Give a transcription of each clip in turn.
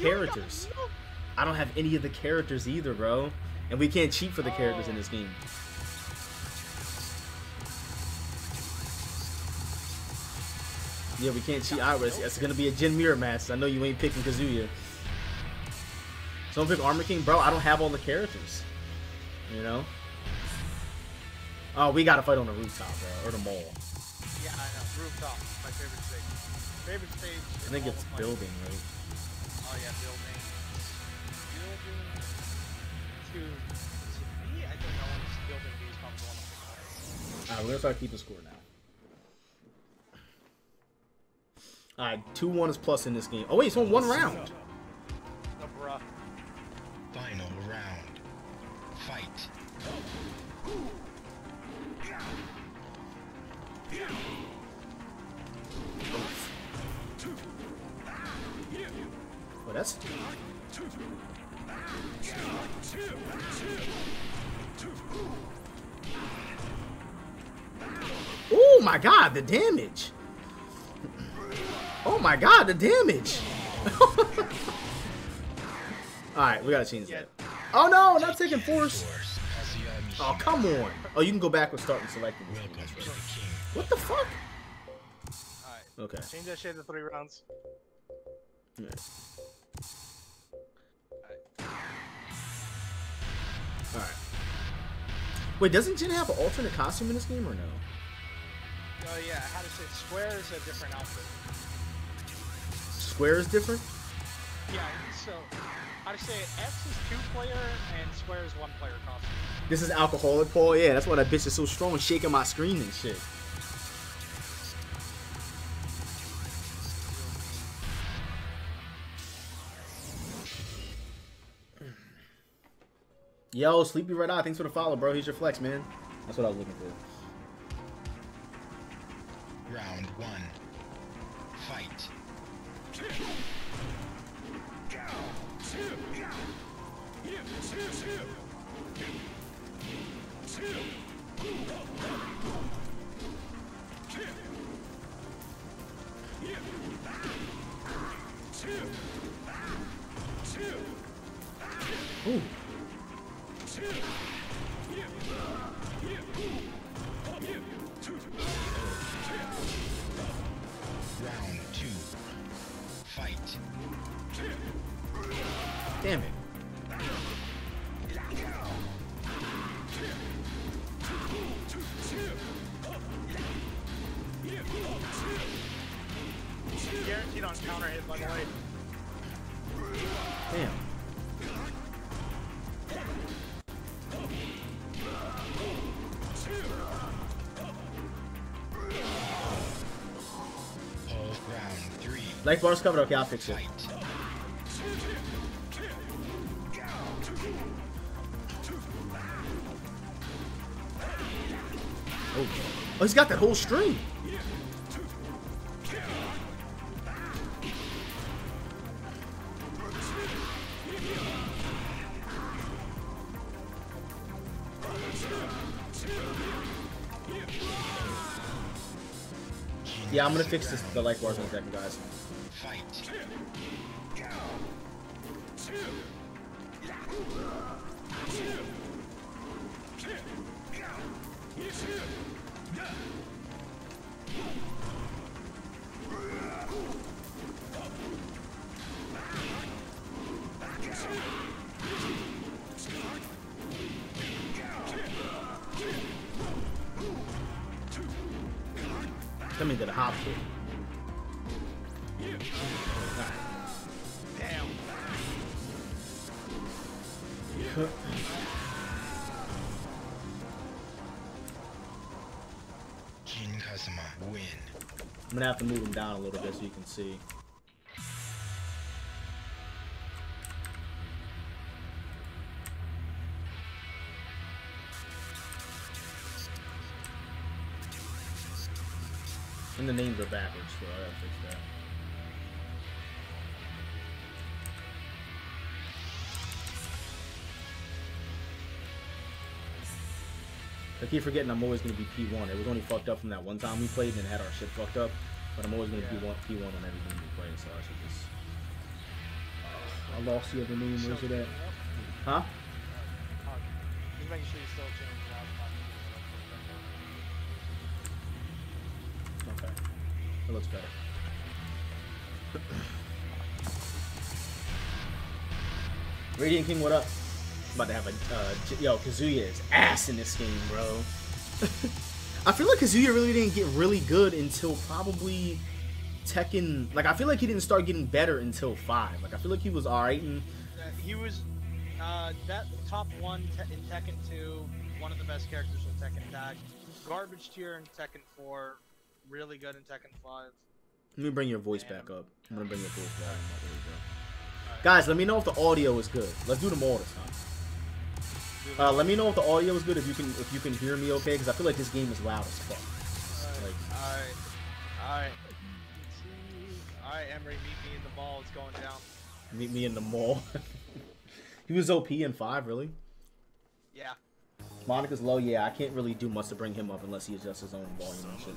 characters. I don't have any of the characters either, bro. And we can't cheat for the characters in this game. Yeah, we can't cheat either. It's, it's gonna be a Jin Mirror match. I know you ain't picking Kazuya. So I'm pick Armor King, bro. I don't have all the characters. You know? Oh, we gotta fight on the rooftop, bro, or the mall. Yeah, I know. Rooftop, my favorite stage. Favorite stage. I think it's building, right? Oh yeah, building. Building. To, to me, I want to building the one I'm Alright, we're gonna start keeping score now. Alright, 2 1 is plus in this game. Oh, wait, it's on one round. The damage! Oh my god, the damage! Alright, we gotta change that. Oh no, not taking force! Oh, come on! Oh, you can go back and start and select this one. Welcome That's to the right. What the fuck? Okay. Change that shit to three rounds. Alright. Wait, doesn't Jin have an alternate costume in this game or no? Oh yeah, how to say? Square is a different outfit. Square is different? Yeah, so how to say it? X is two player and Square is one player costume. This is alcoholic Paul. Yeah, that's why that bitch is so strong, shaking my screen and shit. Yo, Sleepy Red Eye, thanks for the follow, bro. Here's your flex, man. That's what I was looking for. Round one. Fight. Ooh. Round two. Fight. Damn it. Life bar's covered. Okay, I'll fix it. Oh, oh he's got that whole string. Yeah, I'm gonna fix this, the life bars in a second, guys. Fight. Come into the hop I'm gonna have to move him down a little bit so you can see. And the names are backwards, so I gotta fix that. I keep forgetting I'm always gonna be P1. It was only fucked up from that one time we played and had our shit fucked up. But I'm always gonna Yeah. P1, P1 on everything we play, so I should just. I lost the other name. Where's it at? it? Huh? Uh, just making sure you still change it. Okay. That looks better. Radiant King, what up? About to have a uh, yo Kazuya is ass in this game, bro. I feel like Kazuya really didn't get really good until probably Tekken. Like I feel like he didn't start getting better until five. Like I feel like he was alright in Uh, he was uh, that top one te- in Tekken 2, one of the best characters in Tekken Tag. Garbage tier in Tekken 4, really good in Tekken 5. Let me bring your voice back up. I'm gonna bring your voice volume up. There you go. Guys, let me know if the audio is good. Let's do them all this time. Uh, let me know if the audio is good. If you can, if you can hear me, okay? Because I feel like this game is loud as fuck. Alright, Like, alright, alright. Alright, Emery, meet me in the mall. It's going down. meet me in the mall. he was OP in five, really. Yeah. Monica's low. Yeah, I can't really do much to bring him up unless he adjusts his own volume and shit.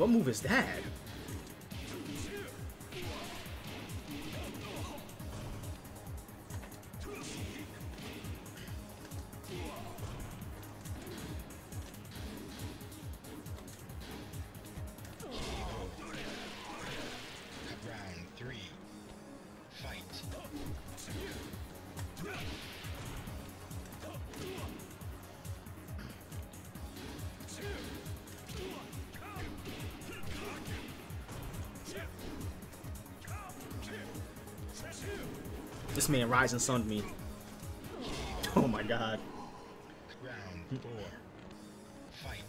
What move is that? This man rising sunned me. Oh my god. Round four. Fight.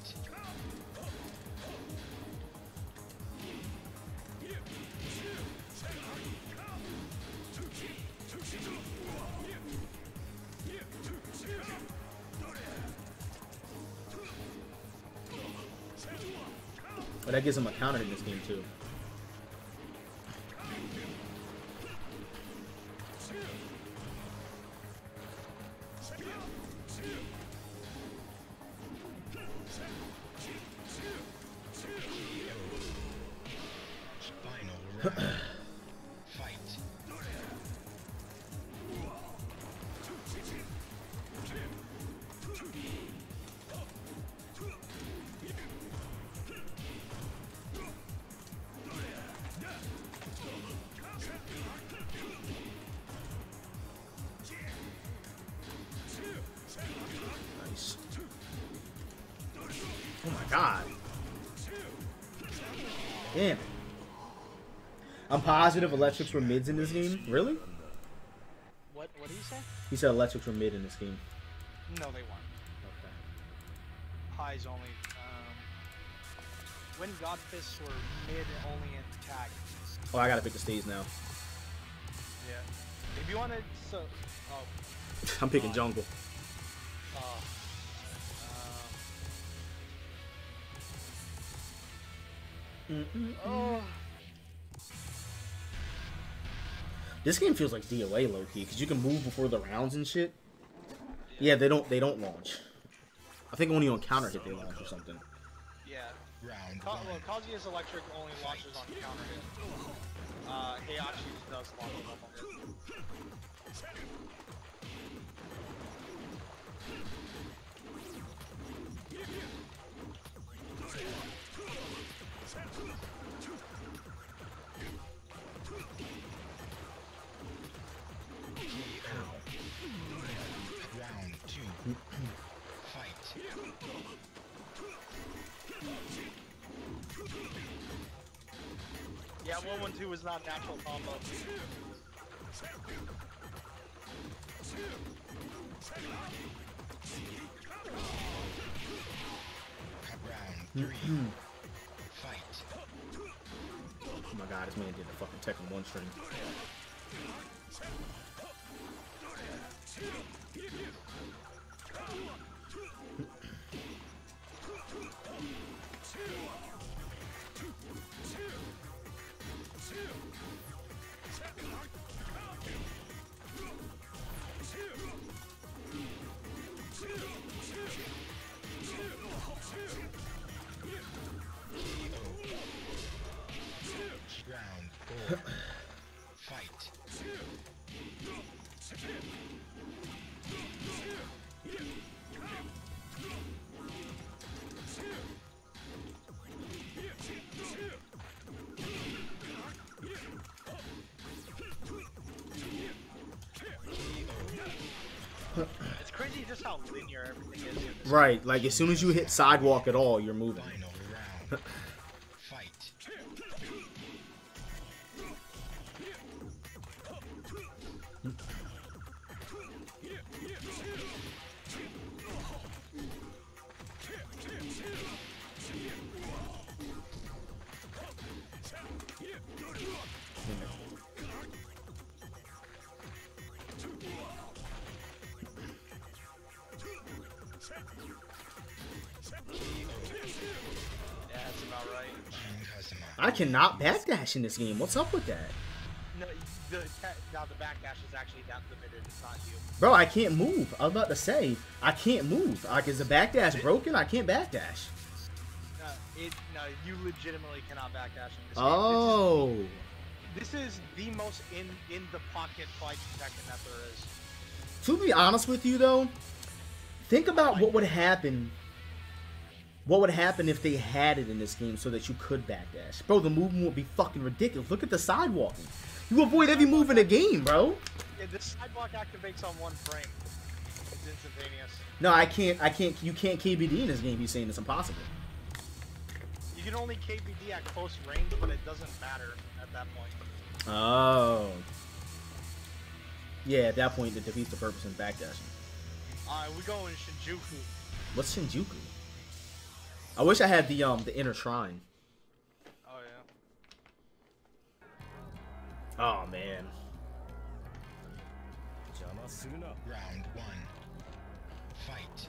But that gives him a counter in this game too. God. Damn. I'm positive electrics were mids in this game. Really? What What did he say? He said electrics were mid in this game. No, they weren't. Okay. Highs only. Um, Wind God Fists were mid only in tag. Oh, I gotta pick the stage now. Yeah. If you wanted, so. Oh. I'm picking jungle. Uh, oh. This game feels like DOA low key because you can move before the rounds and shit. Yeah, they don't. They don't launch. I think only on counter hit they launch or something. Yeah. Round Ka- well. Kazuya's electric only launches on counter hit. Uh, Heihachi's does launch on normal hit. One one two was not natural combo. Round three. Fight. Oh my god, this man did the fucking Tekken 1 string. How linear everything is. in this Right, like as soon as you hit sidewalk at all, you're moving. I cannot backdash in this game. What's up with that? No, the now the backdash is actually that limited. It's not you. Bro, I can't move. I was about to say, I can't move. Like, is the backdash broken? I can't backdash. No, it no, you legitimately cannot backdash in this Oh. game. This is, oh. this is the most in in the pocket fight Tekken that there is. To be honest with you, though, think about what would happen. What would happen if they had it in this game so that you could backdash? Bro, the movement would be fucking ridiculous. Look at the sidewalking. You avoid every move in the game, bro. Yeah, this sidewalk activates on one frame. It's instantaneous. No, I can't. I can't. You can't KBD in this game. He's saying it's impossible. You can only KBD at close range, but it doesn't matter at that point. Oh. Yeah, at that point, it defeats the purpose in backdashing. Alright, we go in Shinjuku. What's Shinjuku? I wish I had the um the inner shrine. Oh yeah. Oh man. Round one. Fight.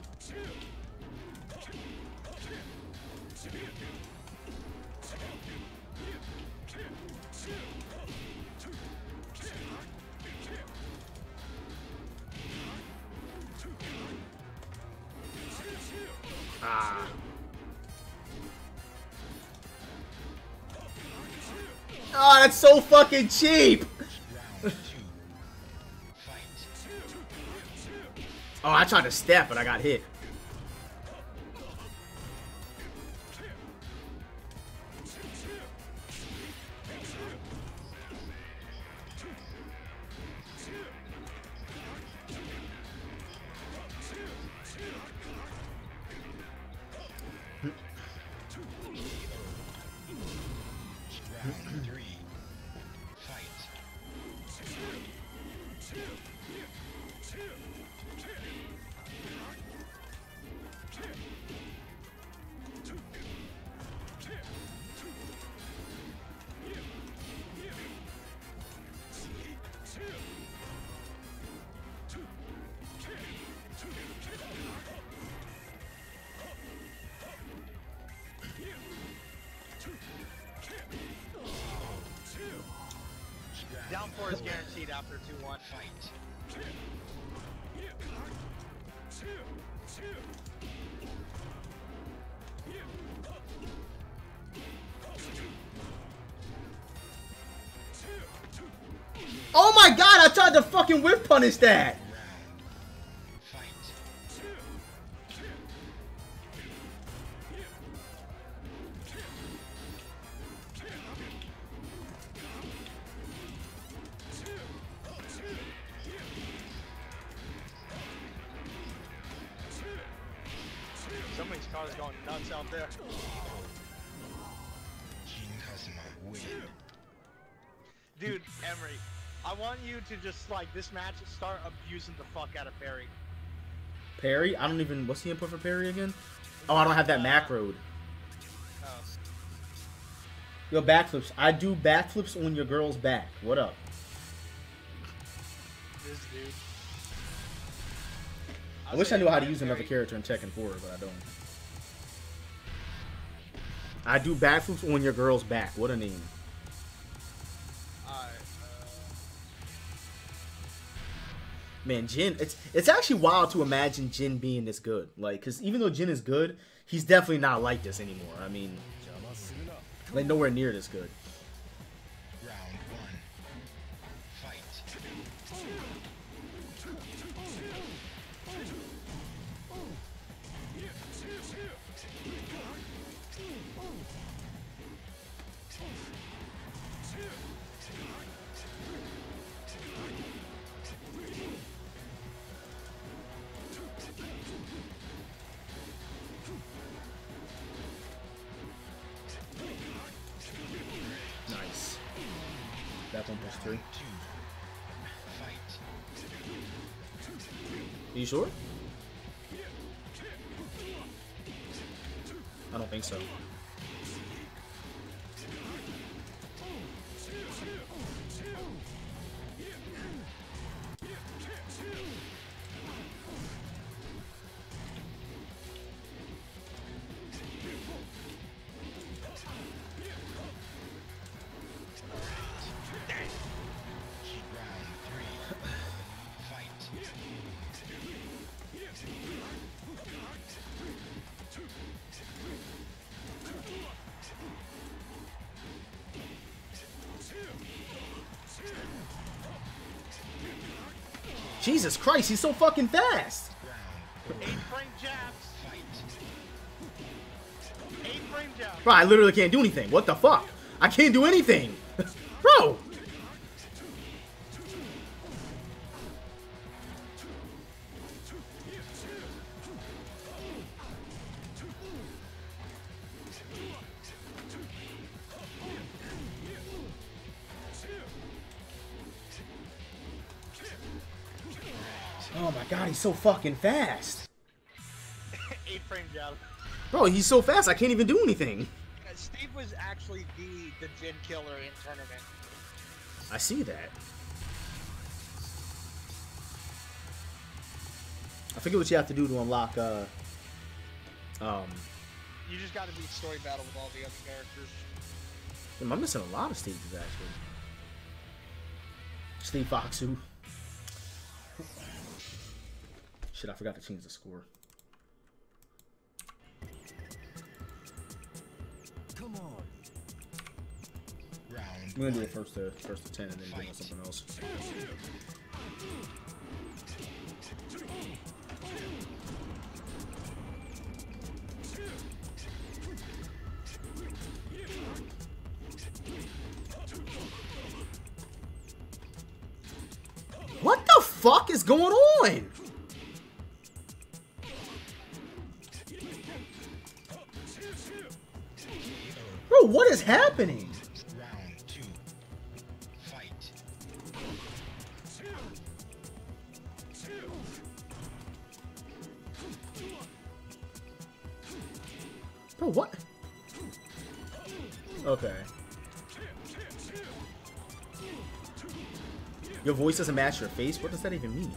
Oh, that's so fucking cheap. Oh, I tried to step, but I got hit. Down four is guaranteed after 2-1. Fight. Oh my god, I tried to fucking whip punish that. To just like this match start abusing the fuck out of parry. parry? I don't even. What's the input for parry again? Oh, I don't have that Uh, macroed. Oh. Yo, backflips. I do backflips on your girl's back. What up? This dude. I wish I knew how to use another character in Tekken 4, but I don't. I do backflips on your girl's back. What a name. Man, Jin, it's it's actually wild to imagine Jin being this good. Like, because even though Jin is good, he's definitely not like this anymore. I mean, like nowhere near this good. Sure? I don't think so. Jesus Christ, he's so fucking fast. Round eight frame jabs. fight. Eight frame jabs. Bro, I literally can't do anything. What the fuck? I can't do anything. My god, he's so fucking fast. eight. Bro, he's so fast, I can't even do anything. Uh, Steve was actually the the Jin killer in tournament. I see that. I forget what you have to do to unlock, uh, um, You just got to beat story battle with all the other characters. am I'm missing a lot of stages, actually? Steve Foxu. Shit, I forgot to change the score. Come on. Round I'm gonna do it first to first to ten and then do on something else. What the fuck is going on? Happening? Round two. Fight. Bro, what? Okay. Your voice doesn't match your face? What does that even mean?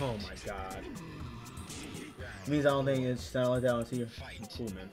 Oh my god. Round means I don't think it's not like that on here. Fight. Cool, man.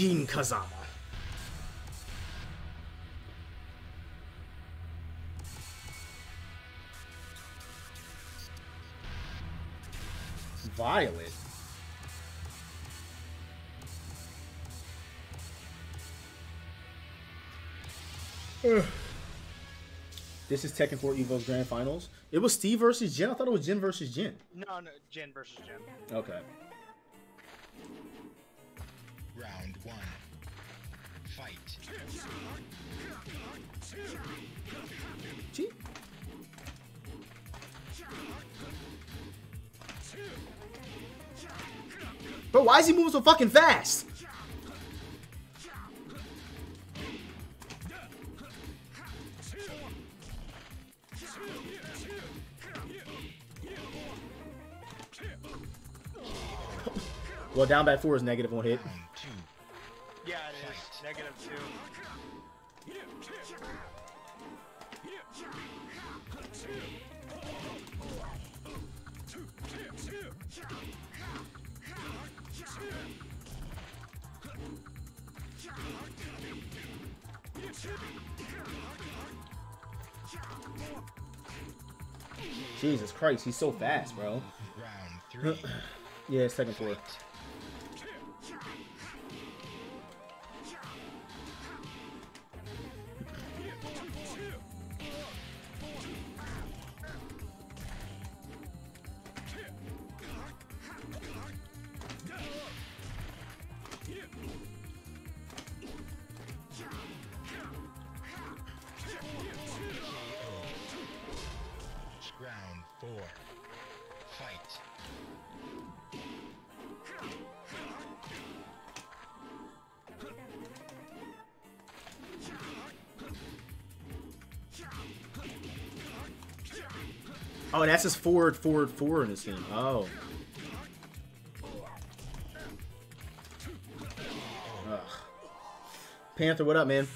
Jin Kazama. Violet. this is Tekken 4 Evo's Grand Finals. It was Steve versus Jin. I thought it was Jin versus Jin. No, no, Jin versus Jin. Okay. One. Fight. Bro, why is he moving so fucking fast? Well, down back four is negative one hit. Negative two. Jesus Christ, he's so fast, bro. Round three. Yeah, second floor. Oh, that's his forward, forward, forward in this game. Oh. Ugh. Panther, what up, man?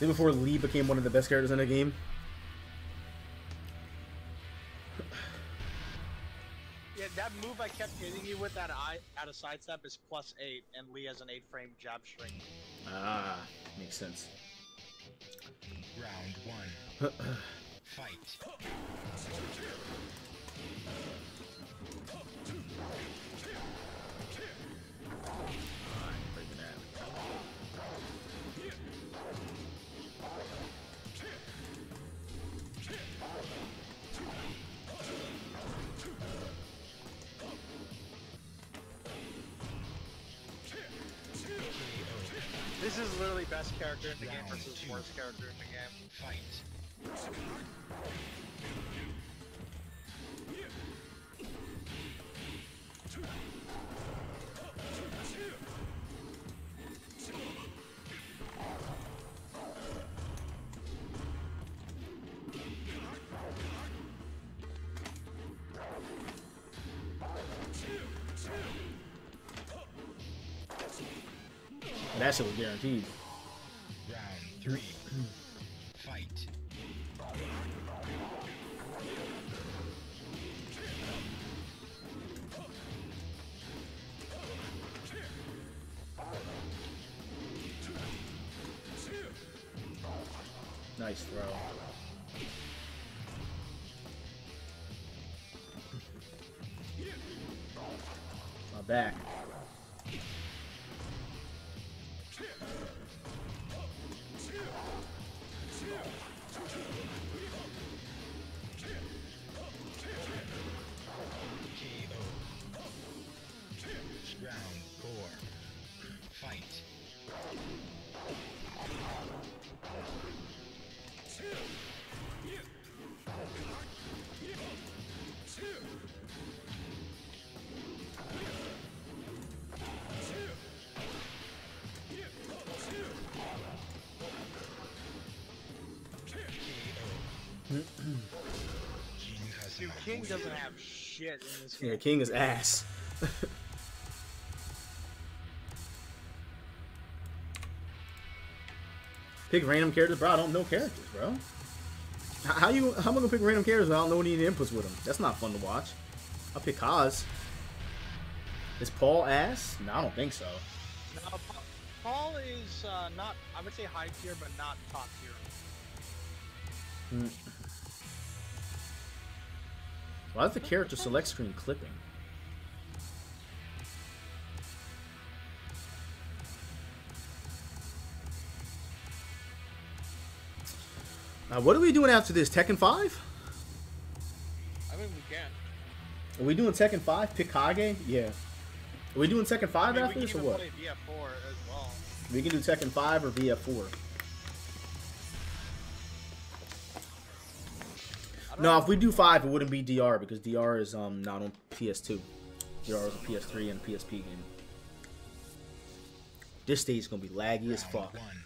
Before Lee became one of the best characters in the game. Kept hitting you with that eye out of sidestep is plus eight, and Lee has an eight frame jab string. Ah, makes sense. Round one. Fight. This is literally best character in the game versus worst character in the game. Fight. that shit was guaranteed. Round three. Fight. Nice throw. My back. Dude, King doesn't have shit in this game. Yeah, King is ass. pick random characters, bro. I don't know characters, bro. How you? How am I gonna pick random characters? I don't know any inputs with them. That's not fun to watch. I'll pick Kaz. Is Paul ass? No, I don't think so. No, Pa- Paul is uh, not, I would say high tier, but not top tier. Why is the character select screen clipping? Uh, what are we doing after this? Tekken 5? I mean, we can. Are we doing Tekken 5? Pick Kage? Yeah. Are we doing Tekken 5 I mean, after this or what? play VF4 as well. We can do Tekken 5 or VF4. No, if we do 5, it wouldn't be DR because DR is um not on PS2. DR is a PS3 and PSP game. This stage is gonna be laggy as fuck. one.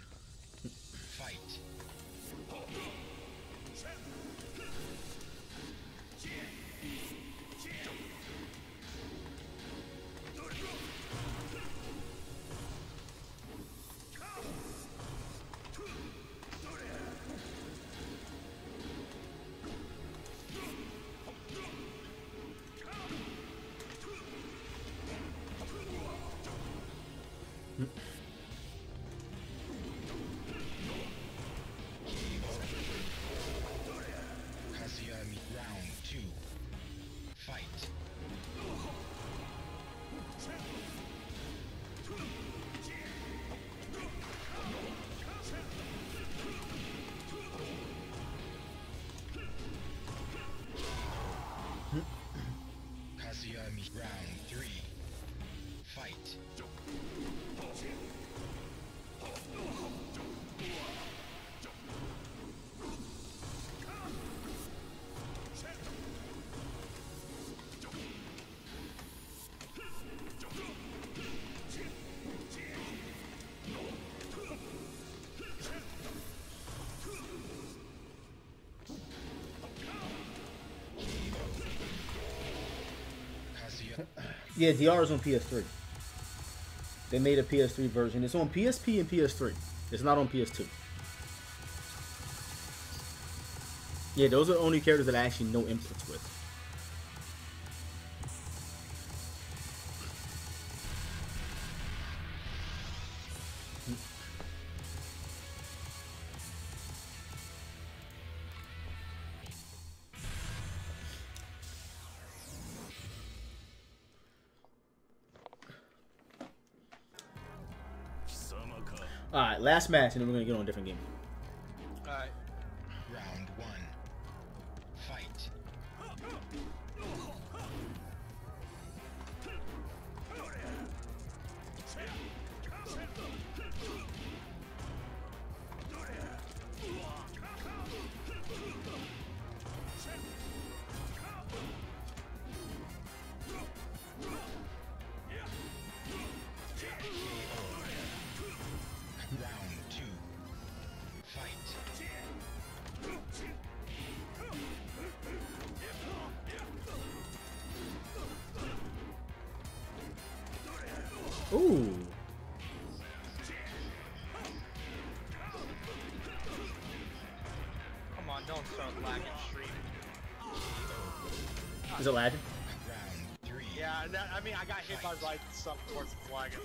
Yeah, DR is on PS3. They made a PS3 version. It's on PSP and PS3. It's not on PS2. Yeah, those are the only characters that I actually know inputs with. Last match, and then we're gonna get on a different game. Alright. round one. Fight. Is it lagging? Yeah, that, I mean, I got hit by right some towards the lagging.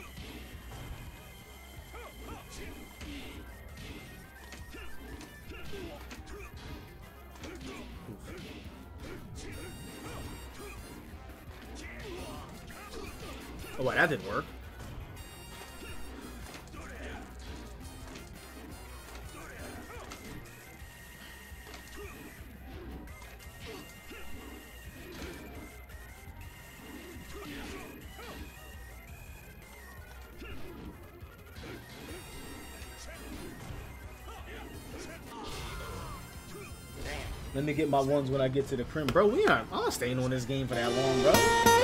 Oh, well, that didn't work. Let me get my ones when I get to the crim. Bro, we aren't, I'm staying on this game for that long, bro.